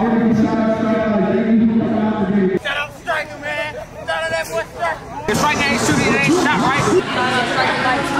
Shut up, striker, man. None of that boy striker. It's right now, he's shooting, it ain't shot, right?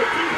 15.